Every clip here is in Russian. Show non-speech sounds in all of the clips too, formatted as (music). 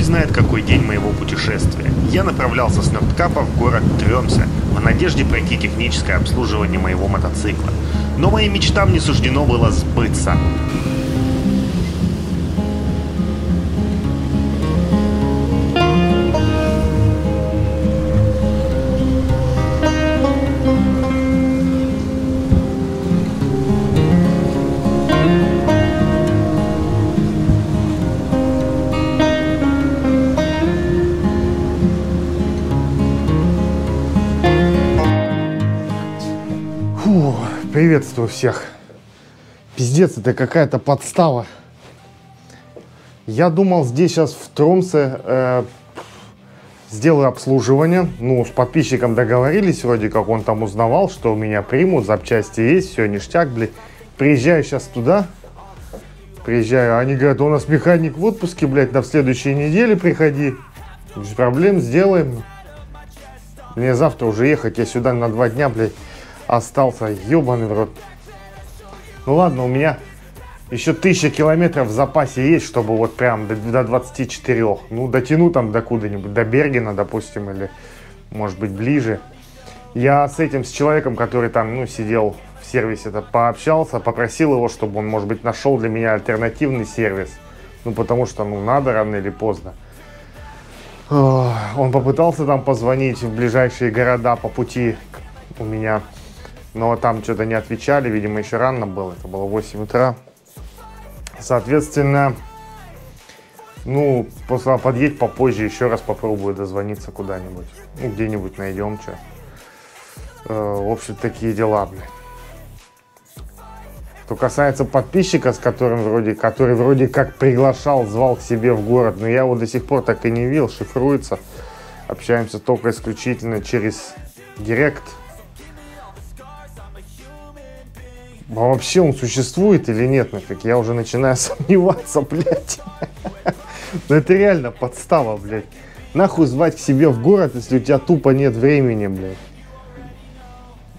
Хуй знает какой день моего путешествия. Я направлялся с Нордкапа в город Тремсе в надежде пройти техническое обслуживание моего мотоцикла. Но моим мечтам не суждено было сбыться. Приветствую всех. Пиздец, это какая-то подстава. Я думал, здесь сейчас в Тромсе э, сделаю обслуживание. Ну, с подписчиком договорились, вроде как он там узнавал, что меня примут, запчасти есть, все, ништяк, блядь. Приезжаю сейчас туда, приезжаю, они говорят, у нас механик в отпуске, блядь, на следующей неделе приходи. Без проблем, сделаем. Мне завтра уже ехать, я сюда на два дня, блядь, остался. Ебаный в рот. Ну ладно, у меня еще тысяча километров в запасе есть, чтобы вот прям до, до 24. Ну, дотяну там до куда-нибудь, до Бергена, допустим, или может быть ближе. Я с этим, с человеком, который там, ну, сидел в сервисе, это пообщался, попросил его, чтобы он, может быть, нашел для меня альтернативный сервис. Ну, потому что, ну, надо рано или поздно. Он попытался там позвонить в ближайшие города по пути у меня, но там что-то не отвечали, видимо, еще рано было, это было 8 утра. Соответственно, ну, после подъедь попозже, еще раз попробую дозвониться куда-нибудь. Ну, где-нибудь найдем что. В общем, такие дела, блядь. Что касается подписчика, с которым вроде, который вроде как приглашал, звал к себе в город, но я его до сих пор так и не видел, шифруется. Общаемся только исключительно через директ. А вообще он существует или нет, нафиг? Я уже начинаю (laughs) сомневаться, блядь. (laughs) Ну это реально подстава, блядь. Нахуй звать к себе в город, если у тебя тупо нет времени, блядь.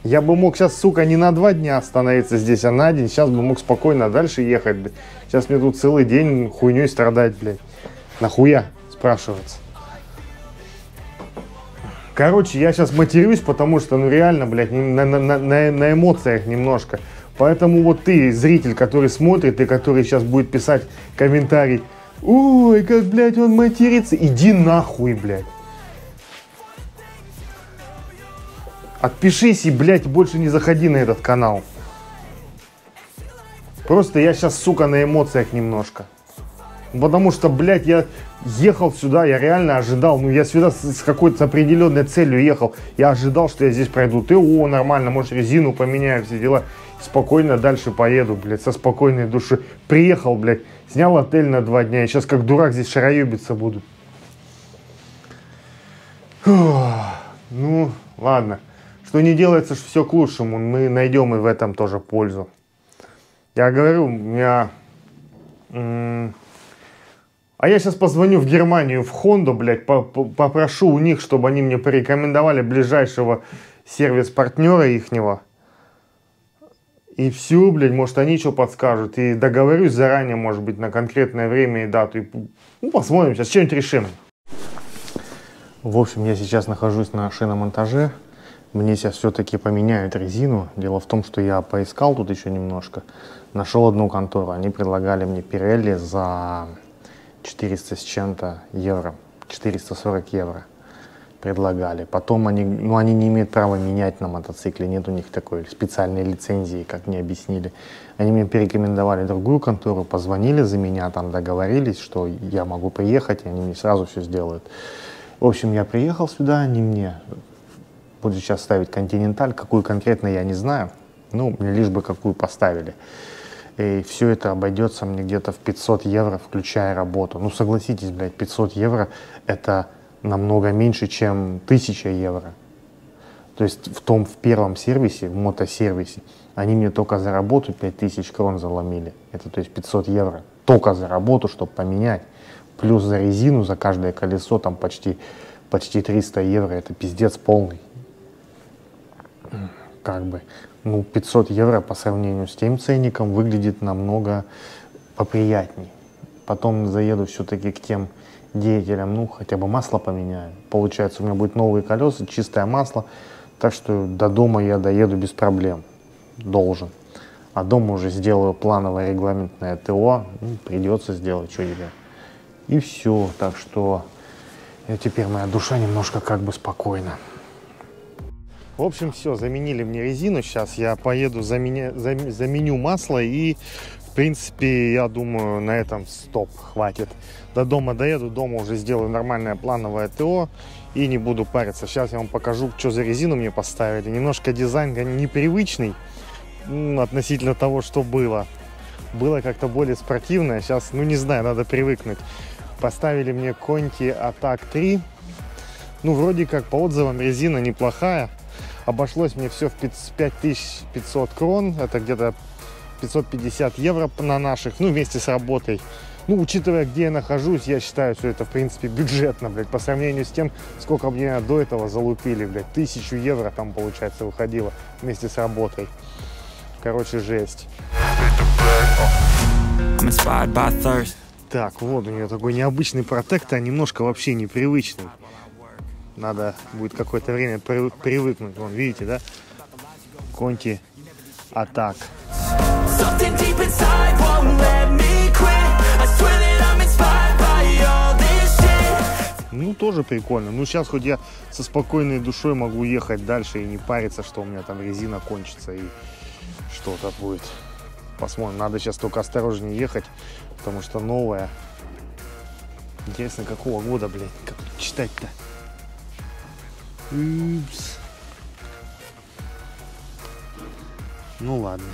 Я бы мог сейчас, сука, не на два дня остановиться здесь, а на день. Сейчас бы мог спокойно дальше ехать, блядь. Сейчас мне тут целый день хуйней страдать, блядь. Нахуя, спрашивается. Короче, я сейчас матерюсь, потому что, ну реально, блядь, на, на, на, на эмоциях немножко. Поэтому вот ты, зритель, который смотрит и который сейчас будет писать комментарий, ой, как, блядь, он матерится, иди нахуй, блядь. Отпишись и, блядь, больше не заходи на этот канал. Просто я сейчас, сука, на эмоциях немножко. Потому что, блядь, я ехал сюда, я реально ожидал, ну я сюда с, какой-то определенной целью ехал. Я ожидал, что я здесь пройду ТО нормально, может резину поменяю, все дела. Спокойно дальше поеду, блядь, со спокойной душой. Приехал, блядь, снял отель на два дня, и сейчас как дурак здесь шароебиться буду. Ну, ладно. Что не делается, все к лучшему. Мы найдем и в этом тоже пользу. Я говорю, у меня... А я сейчас позвоню в Германию, в Хонду, блядь, попрошу у них, чтобы они мне порекомендовали ближайшего сервис-партнера ихнего. И все, блядь, может, они что подскажут. И договорюсь заранее, может быть, на конкретное время и дату. И, ну, посмотрим, сейчас что-нибудь решим. В общем, я сейчас нахожусь на шиномонтаже. Мне сейчас все-таки поменяют резину. Дело в том, что я поискал тут еще немножко. Нашел одну контору. Они предлагали мне Пирелли за 400 с чем-то евро. 440 евро предлагали. Потом они, ну, они не имеют права менять на мотоцикле, нет у них такой специальной лицензии, как мне объяснили. Они мне порекомендовали другую контору, позвонили за меня, там договорились, что я могу приехать, и они мне сразу все сделают. В общем, я приехал сюда, они мне буду сейчас ставить континенталь, какую конкретно я не знаю, ну, мне лишь бы какую поставили. И все это обойдется мне где-то в 500 евро, включая работу. Ну, согласитесь, блядь, 500 евро это намного меньше, чем 1000 евро. То есть в том, в первом сервисе, в мотосервисе, они мне только за работу 5000 крон заломили. Это то есть 500 евро. Только за работу, чтобы поменять. Плюс за резину, за каждое колесо там почти, почти 300 евро. Это пиздец полный. Как бы, ну 500 евро по сравнению с тем ценником выглядит намного поприятней. Потом заеду все-таки к тем деятелям, ну, хотя бы масло поменяю. Получается, у меня будет новые колеса, чистое масло. Так что до дома я доеду без проблем. Должен. А дома уже сделаю плановое регламентное ТО. Ну, придется сделать, что тебе. И все. Так что теперь моя душа немножко как бы спокойна. В общем, все, заменили мне резину. Сейчас я поеду, заменя, заменю масло и, в принципе, я думаю, на этом стоп, хватит. До дома доеду, дома уже сделаю нормальное плановое ТО и не буду париться. Сейчас я вам покажу, что за резину мне поставили. Немножко дизайн непривычный относительно того, что было. Было как-то более спортивное. Сейчас, ну не знаю, надо привыкнуть. Поставили мне Conti Attack 3. Ну, вроде как по отзывам резина неплохая. Обошлось мне все в 5500 крон. Это где-то 550 евро на наших, ну, вместе с работой. Ну, учитывая, где я нахожусь, я считаю, что это, в принципе, бюджетно, блядь, по сравнению с тем, сколько мне до этого залупили, блядь, тысячу евро там, получается, выходило вместе с работой. Короче, жесть. Так, вот у нее такой необычный протектор, немножко вообще непривычный. Надо будет какое-то время привыкнуть. Вон, видите, да? Конти Атак. Ну, тоже прикольно. Ну, сейчас хоть я со спокойной душой могу ехать дальше и не париться, что у меня там резина кончится и что-то будет. Посмотрим. Надо сейчас только осторожнее ехать, потому что новая. Интересно, какого года, блядь? Как читать-то? Упс. Ну ладно.